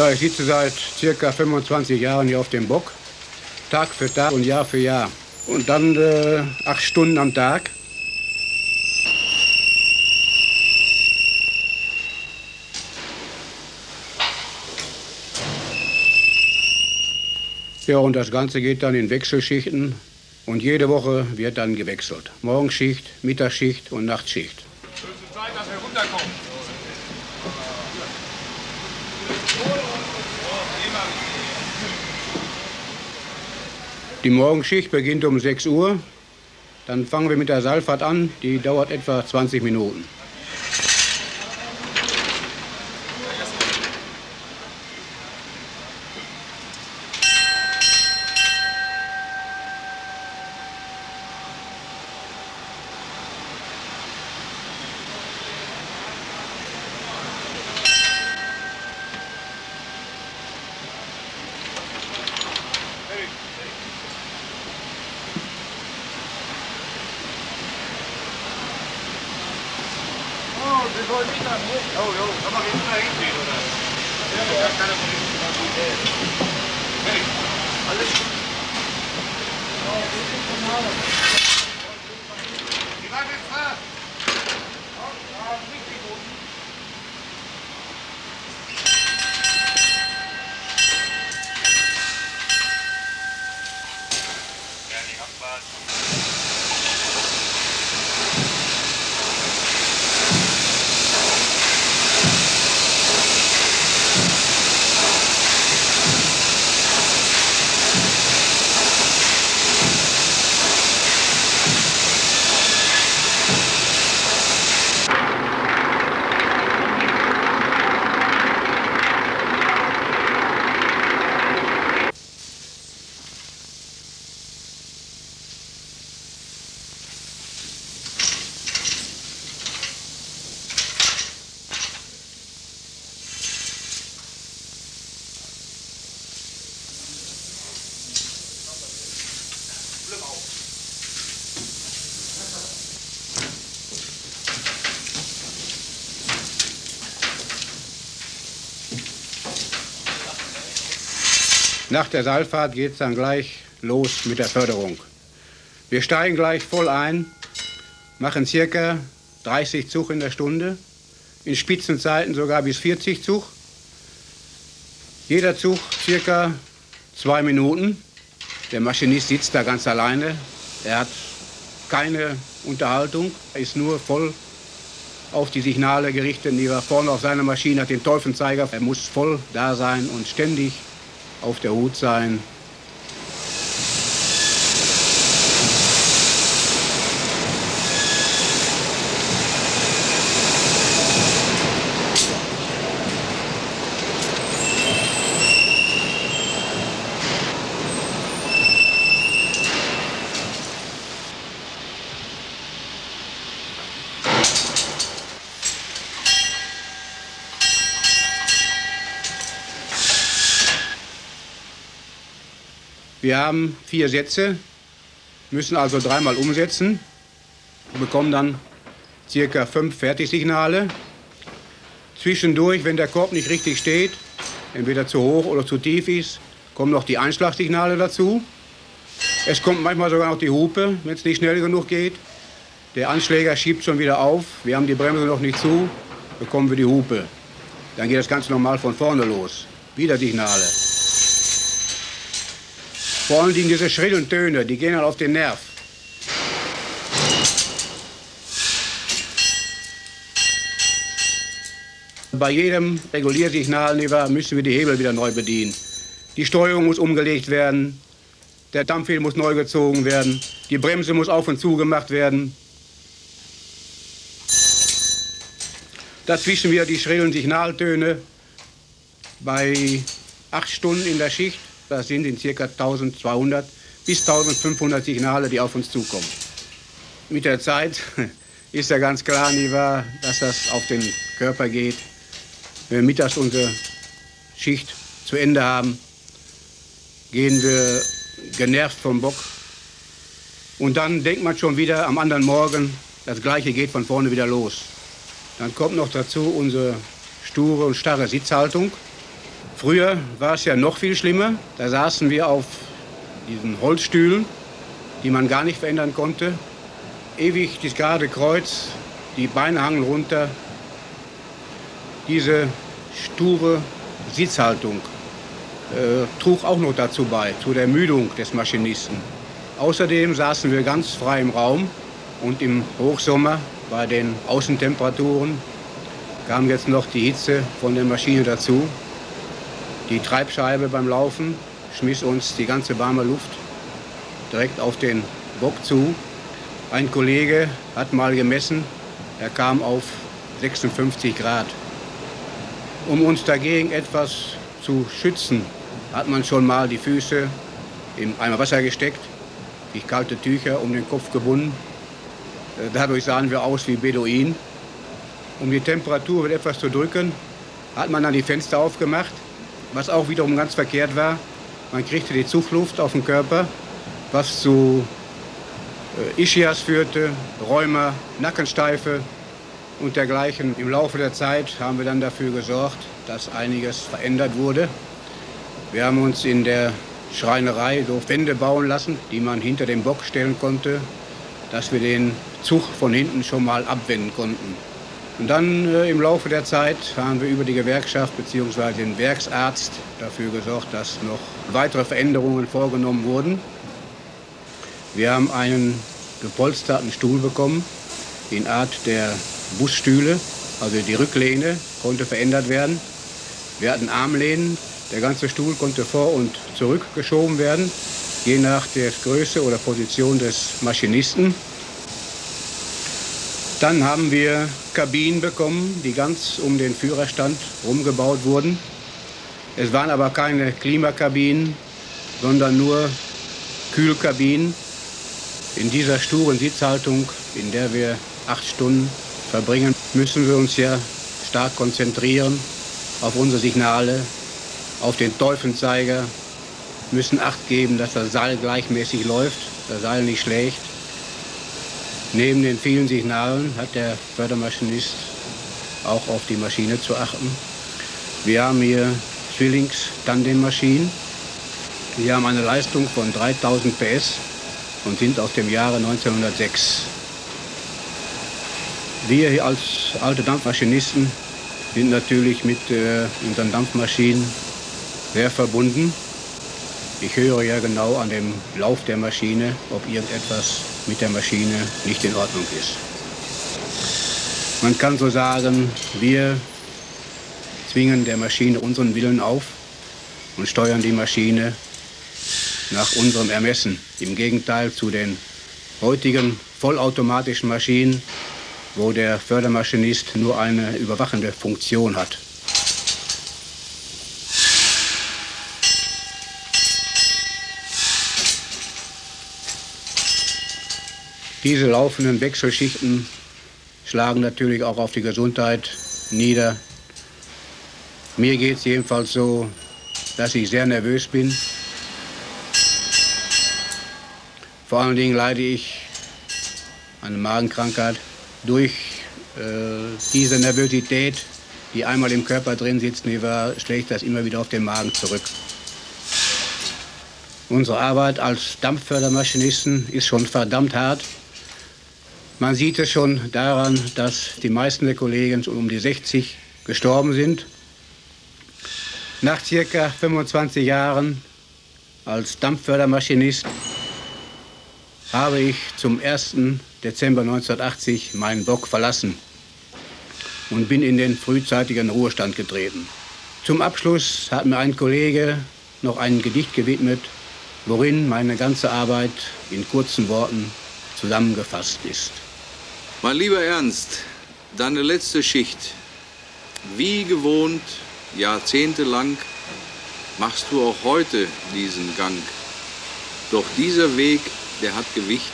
Ja, ich sitze seit circa 25 Jahren hier auf dem Bock. Tag für Tag und Jahr für Jahr. Und dann äh, acht Stunden am Tag. Ja, und das Ganze geht dann in Wechselschichten. Und jede Woche wird dann gewechselt. Morgenschicht, Mittagsschicht und Nachtschicht. Höchste Zeit, dass wir runterkommen. Die Morgenschicht beginnt um 6 Uhr. Dann fangen wir mit der Seilfahrt an. Die dauert etwa 20 Minuten. Oh, wir wollen nicht dann hoch. Oh, jo, kann man hinten dahin gehen, oder? Ja, ja, kann er von hinten Fertig. Alles gut. Die Waffe ist frei. Ja, richtig gut. Ja, die Abfahrt. Nach der Seilfahrt geht es dann gleich los mit der Förderung. Wir steigen gleich voll ein, machen circa 30 Zug in der Stunde, in Spitzenzeiten sogar bis 40 Zug. Jeder Zug circa zwei Minuten. Der Maschinist sitzt da ganz alleine. Er hat keine Unterhaltung, er ist nur voll auf die Signale gerichtet, die er vorne auf seiner Maschine hat, den Teufelszeiger. Er muss voll da sein und ständig auf der Hut sein. Wir haben vier Sätze, müssen also dreimal umsetzen, bekommen dann circa fünf Fertigsignale. Zwischendurch, wenn der Korb nicht richtig steht, entweder zu hoch oder zu tief ist, kommen noch die Einschlagsignale dazu. Es kommt manchmal sogar noch die Hupe, wenn es nicht schnell genug geht. Der Anschläger schiebt schon wieder auf, wir haben die Bremse noch nicht zu, bekommen wir die Hupe. Dann geht das Ganze normal von vorne los. Wieder Signale. Vor allen Dingen diese schrillen Töne, die gehen dann auf den Nerv. Bei jedem Reguliersignal müssen wir die Hebel wieder neu bedienen. Die Steuerung muss umgelegt werden, der Dampfhebel muss neu gezogen werden, die Bremse muss auf und zu gemacht werden. Dazwischen wieder die schrillen Signaltöne. Bei acht Stunden in der Schicht, das sind in ca. 1200 bis 1500 Signale, die auf uns zukommen. Mit der Zeit ist ja ganz klar, wahr, dass das auf den Körper geht. Wenn wir mittags unsere Schicht zu Ende haben, gehen wir genervt vom Bock. Und dann denkt man schon wieder am anderen Morgen, das Gleiche geht von vorne wieder los. Dann kommt noch dazu unsere sture und starre Sitzhaltung. Früher war es ja noch viel schlimmer. Da saßen wir auf diesen Holzstühlen, die man gar nicht verändern konnte. Ewig das gerade Kreuz, die Beine hangen runter. Diese sture Sitzhaltung äh, trug auch noch dazu bei, zu der Ermüdung des Maschinisten. Außerdem saßen wir ganz frei im Raum und im Hochsommer bei den Außentemperaturen kam jetzt noch die Hitze von der Maschine dazu. Die Treibscheibe beim Laufen schmiss uns die ganze warme Luft direkt auf den Bock zu. Ein Kollege hat mal gemessen, er kam auf 56 Grad. Um uns dagegen etwas zu schützen, hat man schon mal die Füße in Eimer Wasser gesteckt, die kalte Tücher um den Kopf gebunden. Äh, dadurch sahen wir aus wie Beduinen. Um die Temperatur etwas zu drücken, hat man dann die Fenster aufgemacht was auch wiederum ganz verkehrt war. Man kriegte die Zugluft auf den Körper, was zu äh, Ischias führte, Rheuma, Nackensteife und dergleichen. Im Laufe der Zeit haben wir dann dafür gesorgt, dass einiges verändert wurde. Wir haben uns in der Schreinerei so Wände bauen lassen, die man hinter dem Bock stellen konnte, dass wir den Zug von hinten schon mal abwenden konnten. Und dann äh, im Laufe der Zeit haben wir über die Gewerkschaft bzw. den Werksarzt dafür gesorgt, dass noch weitere Veränderungen vorgenommen wurden. Wir haben einen gepolsterten Stuhl bekommen in Art der Busstühle, also die Rücklehne konnte verändert werden. Wir hatten Armlehnen, der ganze Stuhl konnte vor und zurück geschoben werden, je nach der Größe oder Position des Maschinisten. Dann haben wir Kabinen bekommen, die ganz um den Führerstand rumgebaut wurden. Es waren aber keine Klimakabinen, sondern nur Kühlkabinen. In dieser sturen Sitzhaltung, in der wir acht Stunden verbringen, müssen wir uns ja stark konzentrieren auf unsere Signale, auf den Teufelszeiger, müssen Acht geben, dass das Seil gleichmäßig läuft, das Seil nicht schlägt. Neben den vielen Signalen hat der Fördermaschinist auch auf die Maschine zu achten. Wir haben hier Zwillings-Tandemmaschinen. Die haben eine Leistung von 3000 PS und sind aus dem Jahre 1906. Wir als alte Dampfmaschinisten sind natürlich mit äh, unseren Dampfmaschinen sehr verbunden. Ich höre ja genau an dem Lauf der Maschine, ob irgendetwas mit der Maschine nicht in Ordnung ist. Man kann so sagen, wir zwingen der Maschine unseren Willen auf und steuern die Maschine nach unserem Ermessen. Im Gegenteil zu den heutigen vollautomatischen Maschinen, wo der Fördermaschinist nur eine überwachende Funktion hat. Diese laufenden Wechselschichten schlagen natürlich auch auf die Gesundheit nieder. Mir geht es jedenfalls so, dass ich sehr nervös bin. Vor allen Dingen leide ich an Magenkrankheit. Durch äh, diese Nervosität, die einmal im Körper drin sitzt, schlägt das immer wieder auf den Magen zurück. Unsere Arbeit als Dampffördermaschinisten ist schon verdammt hart. Man sieht es schon daran, dass die meisten der Kollegen um die 60 gestorben sind. Nach circa 25 Jahren als Dampffördermaschinist habe ich zum 1. Dezember 1980 meinen Bock verlassen und bin in den frühzeitigen Ruhestand getreten. Zum Abschluss hat mir ein Kollege noch ein Gedicht gewidmet, worin meine ganze Arbeit in kurzen Worten zusammengefasst ist. Mein lieber Ernst, deine letzte Schicht. Wie gewohnt, jahrzehntelang, machst du auch heute diesen Gang. Doch dieser Weg, der hat Gewicht.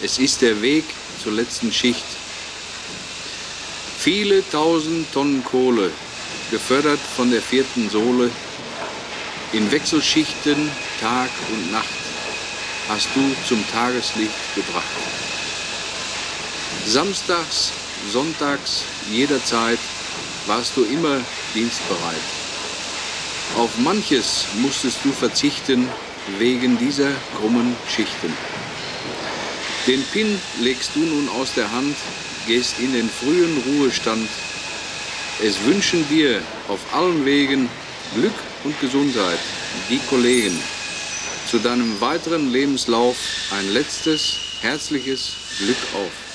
Es ist der Weg zur letzten Schicht. Viele tausend Tonnen Kohle, gefördert von der vierten Sohle, in Wechselschichten Tag und Nacht, hast du zum Tageslicht gebracht. Samstags, sonntags, jederzeit warst du immer dienstbereit. Auf manches musstest du verzichten wegen dieser krummen Schichten. Den Pin legst du nun aus der Hand, gehst in den frühen Ruhestand. Es wünschen dir auf allen Wegen Glück und Gesundheit, die Kollegen. Zu deinem weiteren Lebenslauf ein letztes herzliches Glück auf.